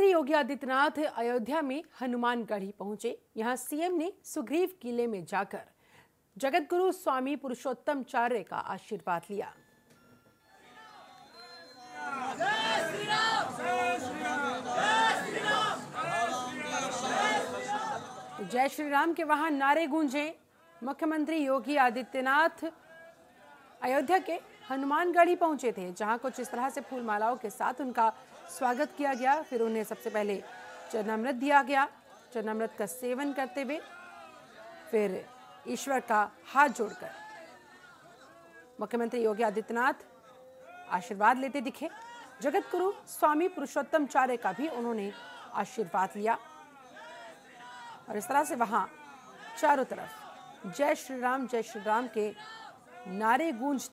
मुख्यमंत्री योगी आदित्यनाथ अयोध्या में हनुमानगढ़ी पहुँचे। यहाँ सीएम ने सुग्रीव किले में जाकर जगत गुरु स्वामी पुरुषोत्तम चार्य का आशीर्वाद लिया। जय श्री राम। के वहाँ नारे गूंजे मुख्यमंत्री योगी आदित्यनाथ अयोध्या के हनुमानगढ़ी पहुँचे थे, जहाँ कुछ इस तरह से फूल मालाओं के साथ उनका स्वागत किया गया। फिर उन्हें सबसे पहले चरणामृत दिया गया। चरणामृत का सेवन करते हुए फिर ईश्वर का हाथ जोड़कर मुख्यमंत्री योगी आदित्यनाथ आशीर्वाद लेते दिखे। जगत गुरु स्वामी पुरुषोत्तम चार्य का भी उन्होंने आशीर्वाद लिया। और इस तरह से वहाँ चारों तरफ़ जय श्री राम, जय श्री राम के नारे गूंजते